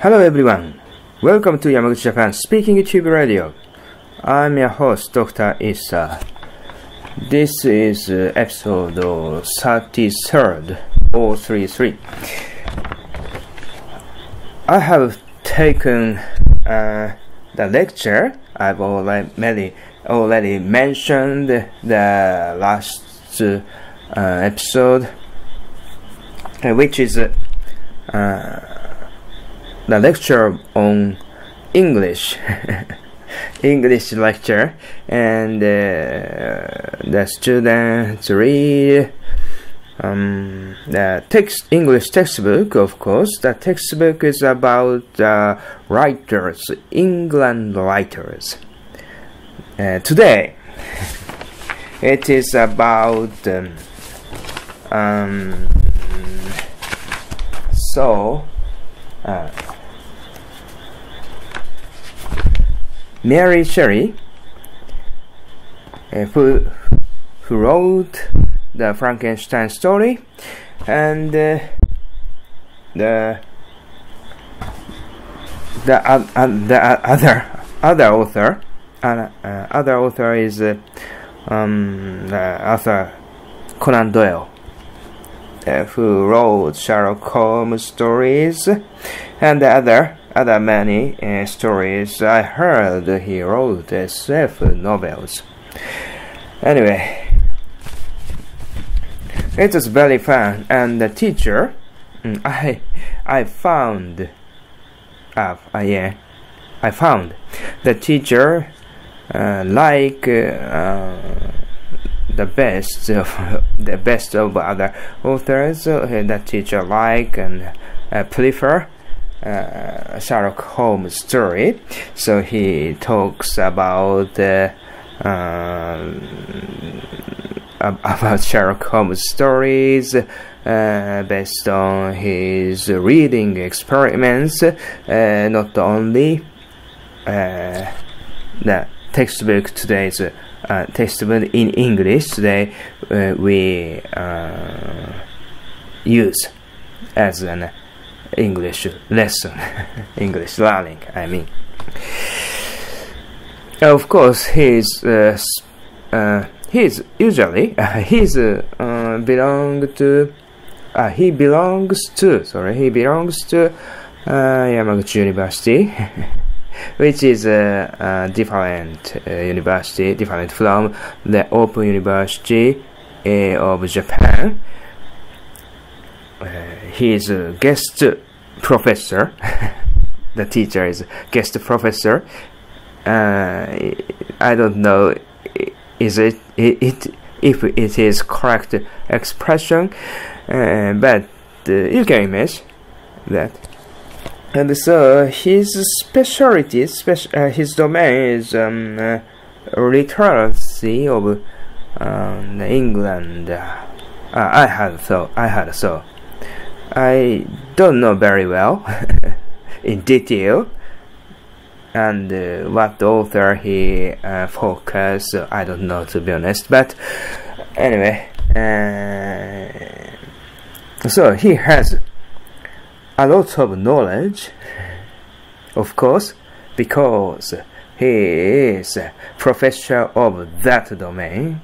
Hello everyone. Welcome to Yamaguchi Japan Speaking YouTube Radio. I'm your host, Dr. Issa. This is uh, episode 33rd, 033. I have taken uh, the lecture I've already, already mentioned the last uh, episode, uh, which is uh, the lecture on English. English lecture, and uh, the students read um, the text English textbook. Of course, the textbook is about uh, writers, England writers. Uh, today, it is about um, um so. Uh, Mary Shelley, uh, who, who wrote the Frankenstein story, and uh, the the, uh, uh the other other author, uh, other author is uh, um, Arthur Conan Doyle, who wrote Sherlock Holmes stories, and the other other many uh, stories I heard he wrote SF novels. Anyway, it was very fun, and the teacher, mm, I, I found, uh, uh, yeah, I found the teacher uh, like uh, the best of the best of other authors. Uh, that teacher like and uh, prefer uh, Sherlock Holmes story. So he talks about uh, um, about Sherlock Holmes stories uh, based on his reading experiments, uh, not only uh, the textbook today's uh, textbook in English today we use as an English lesson, English learning, I mean. Of course, he's uh, uh, he's usually uh, he's uh, belong to uh, he belongs to sorry he belongs to uh, Yamaguchi University, which is a different university, different from the Open University of Japan he is a guest professor. the teacher is guest professor. Uh, I don't know is it, it, it if it is correct expression, uh, but uh, you can imagine that. And so his specialty, speci uh, his domain is um, uh, literacy of um, England. Uh, I had so I had so I don't know very well in detail. And uh, what author he uh, focus I don't know to be honest. But anyway uh, so he has a lot of knowledge of course because he is professor of that domain.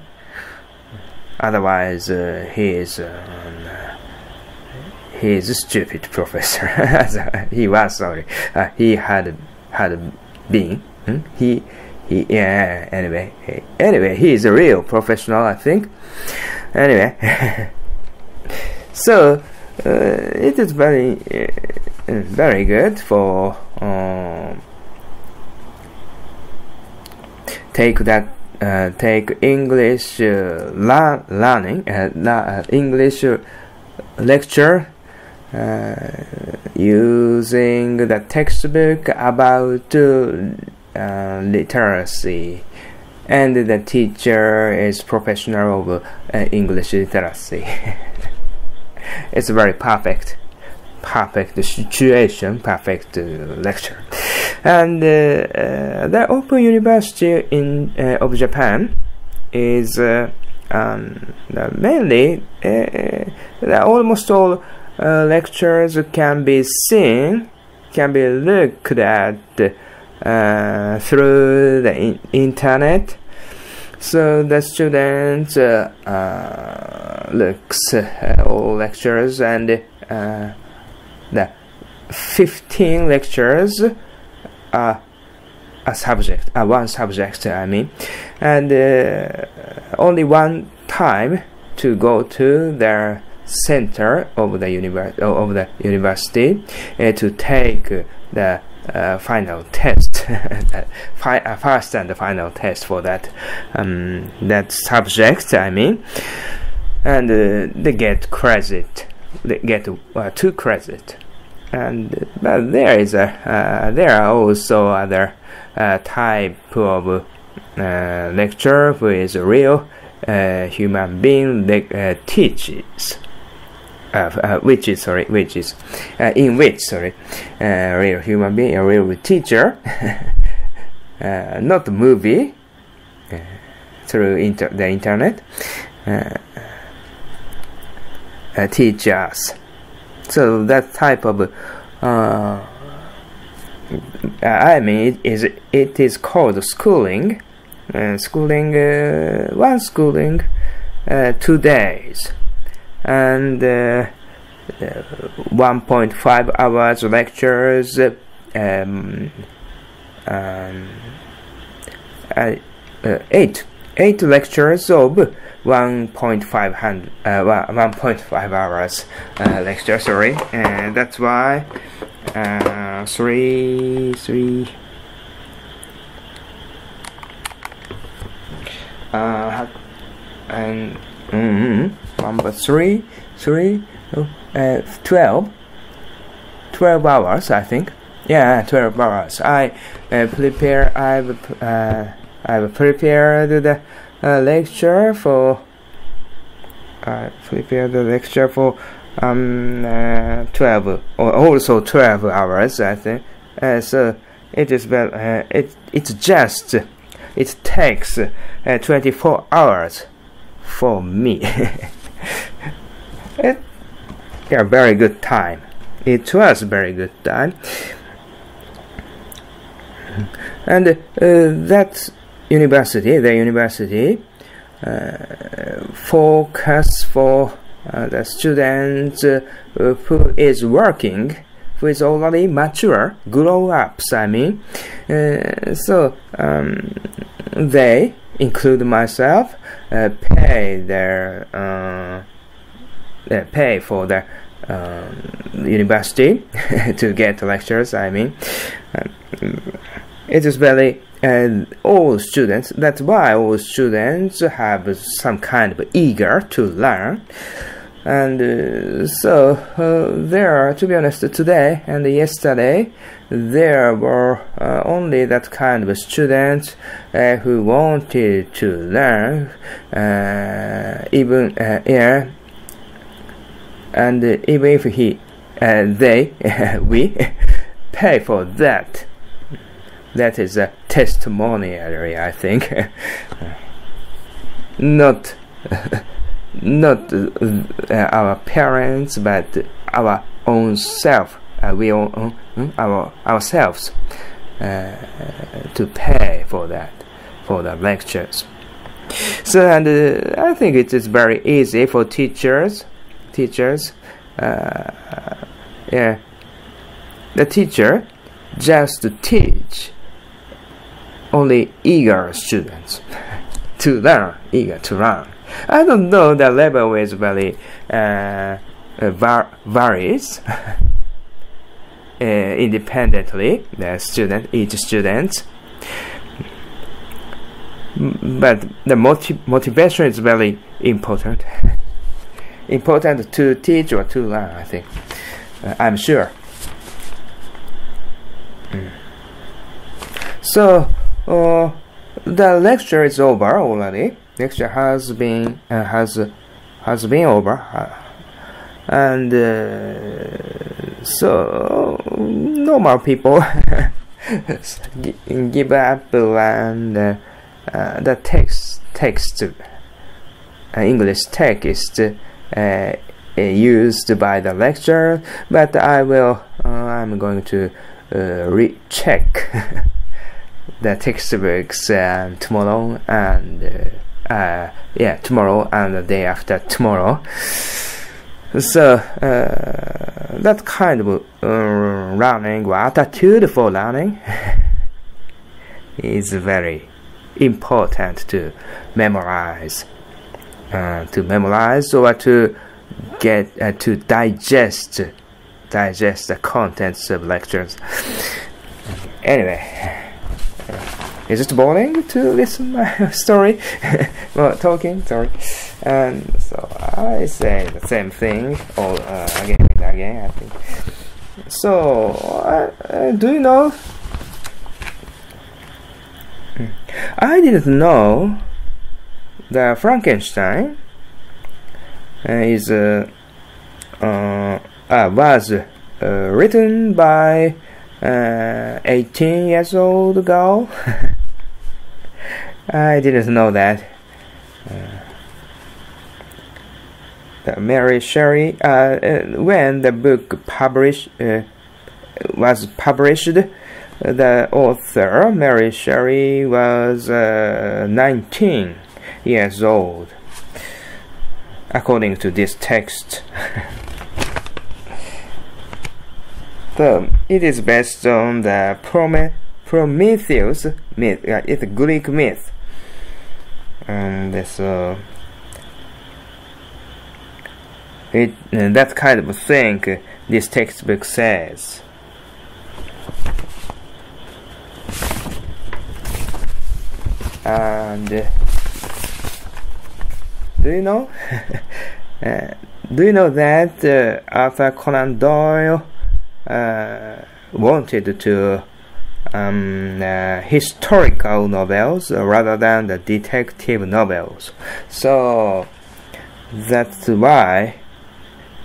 Otherwise uh, he is uh, he is a stupid professor. he was sorry. Uh, he had had been. Hmm? He he yeah. Anyway, anyway, he is a real professional. I think. Anyway, so uh, it is very uh, very good for um, take that uh, take English uh, learning uh, la uh, English lecture using the textbook about uh, literacy and the teacher is professional of uh, English literacy. it's a very perfect, perfect situation, perfect uh, lecture. And uh, uh, the Open University in of Japan is um, mainly almost all uh, lectures can be seen can be looked at uh, through the in internet. So the students uh, uh, looks all lectures and the 15 lectures are a subject, uh, one subject, I mean, and uh, only one time to go to their center of the univer- of the university uh, to take the uh, final test, uh, first and the final test for that um, that subject. I mean, and uh, they get credit. They get uh, two credit, and but there is a there are also other type of lecture with real human being that teaches. Uh, uh, which is sorry, which is uh, in which sorry, a real human being, a real teacher, not the movie through inter the internet, teach us. So that type of I mean, it is it is called schooling. Uh, schooling, uh, one schooling, uh, two days and uh, 1.5 hours lectures um, um, uh, uh, eight eight lectures of 1.5 uh, 1.5 hours uh, lecture sorry. And that's why uh, three three uh, and mm -hmm number three, three, uh, 12, 12 hours, I think. Yeah, 12 hours. I uh, prepare, I've, uh, I've prepared the uh, lecture for, I prepared the lecture for um, uh, 12, or also 12 hours, I think. Uh, so it is, well, uh, it, it's just, it takes uh, 24 hours for me. it, yeah, very good time. It was very good time. And uh, that university, the university, uh, focus for uh, the students uh, who is working, who is already mature, grow ups. I mean, uh, so um, they include myself, uh, pay their uh, pay for the um, university to get lectures. I mean, it is very and all students. That's why all students have some kind of eager to learn. And uh, so uh, there, to be honest, today and yesterday, there were uh, only that kind of students uh, who wanted to learn, uh, even uh, yeah, and even if he, they, we pay for that. That is a testimonial, I think. not not uh, our parents, but our own self. Uh, we own uh, our ourselves to pay for that, for the lectures. So, and uh, I think it is very easy for teachers. Teachers, uh, yeah, the teacher just to teach only eager students to learn, eager to learn. I don't know the level is very uh, uh var varies uh, independently. The student, each student, but the motiv motivation is very important. important to teach or to learn. I think. Uh, I'm sure. Mm. So, uh, the lecture is over already lecture has been uh, has has been over. Uh, and uh, so normal people give up and uh, uh, the text text uh, English text used by the lecturer. But I will I'm going to uh, recheck the textbooks uh, tomorrow and uh, yeah tomorrow and the day after tomorrow. So uh, that kind of uh, learning attitude for learning is very important to memorize, uh, to memorize or to get uh, to digest digest the contents of lectures. Anyway. Is it boring to listen my story? well, talking, sorry. And so I say the same thing all uh, again and again. I think. So uh, do you know? Hmm. I didn't know that Frankenstein is uh, uh, uh was uh, written by uh, 18 years old girl. I didn't know that. Mary Shelley, uh, uh, when the book published uh, was published, the author Mary Shelley was 19 years old, according to this text. So it is based on the Prome Prometheus myth. Uh, it's a Greek myth, and so it and that kind of thing this textbook says. And uh, do you know? uh, do you know that uh, Arthur Conan Doyle? Uh, wanted to um, uh, historical novels rather than the detective novels. So that's why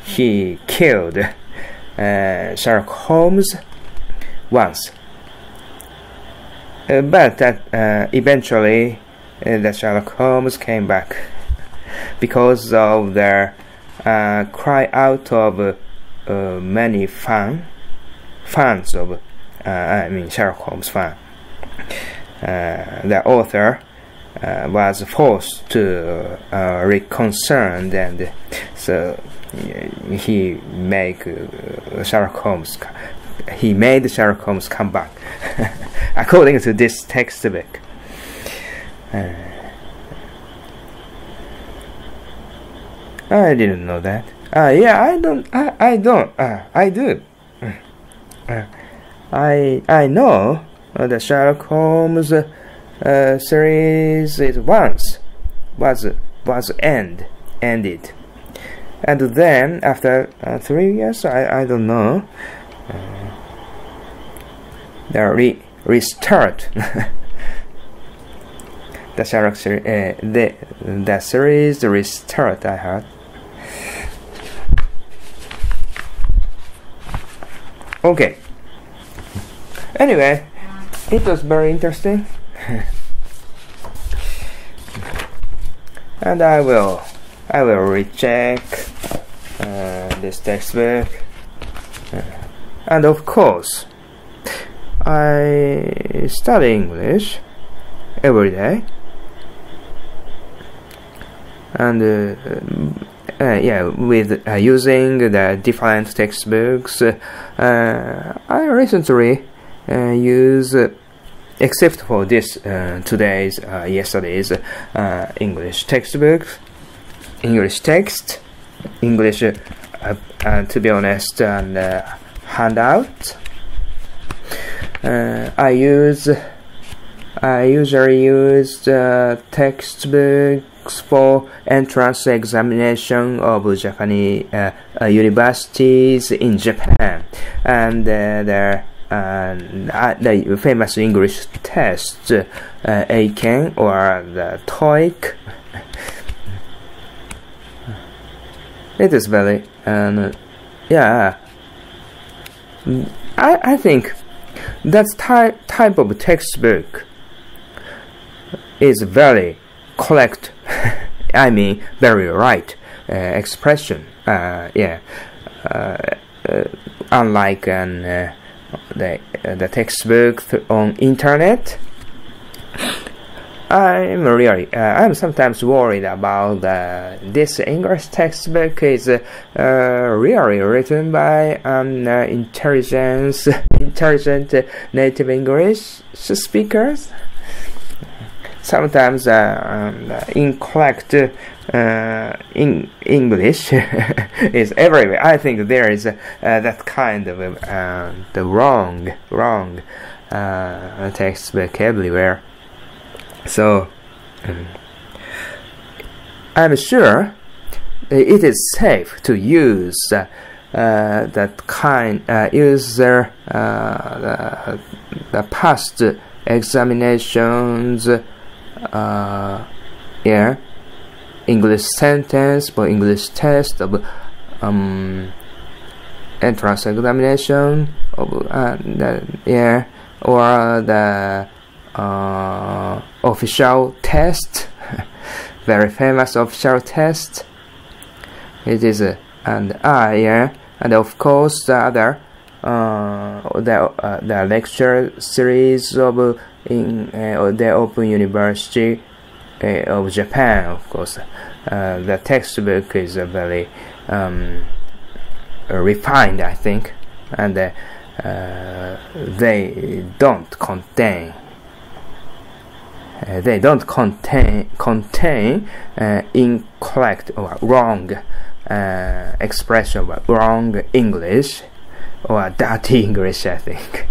he killed uh, Sherlock Holmes once. Uh, but that uh, eventually uh, the Sherlock Holmes came back because of the cry out of uh, many fan fans of uh, I mean Sherlock Holmes fan. The author uh, was forced to uh, reconcile and so he make uh, Sherlock Holmes he made Sherlock Holmes come back according to this textbook. Uh, I didn't know that. Uh, yeah, I don't. I, I don't. Uh, I do. Uh, I I know the Sherlock Holmes uh, series is once was was end ended, and then after uh, three years, I I don't know. Uh, the re restart. the Sherlock series, uh, the the series restart. I heard. Okay. Anyway, it was very interesting. and I will I will recheck uh, this textbook. And of course, I study English every day. And uh, uh, yeah, with uh, using the different textbooks, uh, I recently Uh, use, uh, except for this uh, today's, yesterday's English textbooks, English text, English, to be honest, and handout. I use I usually use the textbook for entrance examination of Japanese uh, uh, universities in Japan, and uh, the uh, the famous English test, uh, Eiken or the TOEIC. it is very, and yeah, I I think that type type of textbook is very correct I mean very right uh, expression uh, yeah uh, uh, unlike an the uh, the textbook on internet. I'm really, uh, I'm sometimes worried about uh, this English textbook is uh, really written by um, uh, intelligent native English speakers. Sometimes uh, um, incorrect uh, in English is everywhere. I think there is that kind of the wrong, wrong textbook everywhere. So um, I'm sure it is safe to use uh, uh, that kind uh, user uh, the, the past examinations uh, yeah. English sentence or English test of um, entrance examination of uh, the, yeah. Or the uh, official test, very famous official test. It is uh, and I yeah, and of course the other uh, the uh, the lecture series of uh, in uh, the Open University uh, of Japan. Of course, uh, the textbook is very um, refined, I think, and they don't contain uh, they don't contain contain uh, incorrect or wrong uh, expression or wrong English or dirty English I think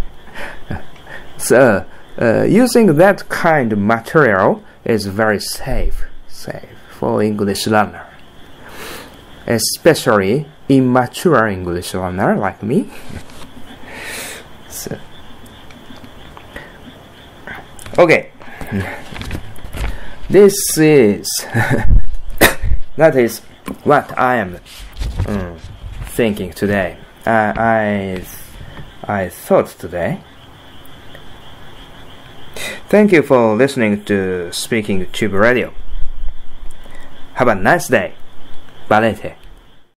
so uh, using that kind of material is very safe safe for English learner especially immature English learner like me so, okay this is that is what I am um, thinking today. Uh, I I thought today. Thank you for listening to Speaking Tube Radio. Have a nice day. Balete.